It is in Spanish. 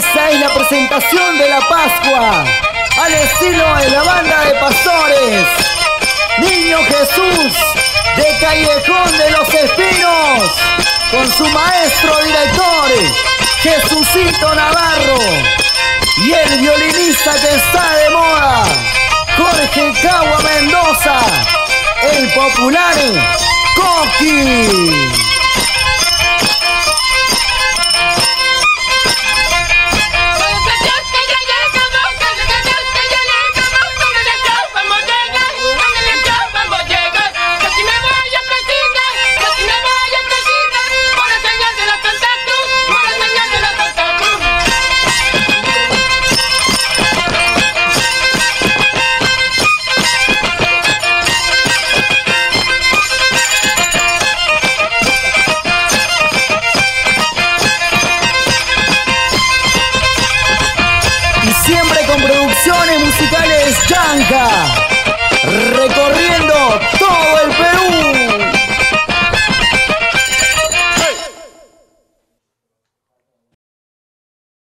Esa es la presentación de la Pascua, al estilo de la banda de pastores. Niño Jesús, de Callejón de los Espinos, con su maestro director, Jesucito Navarro, y el violinista que está de moda, Jorge Cagua Mendoza, el popular Coqui.